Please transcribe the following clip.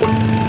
Bye.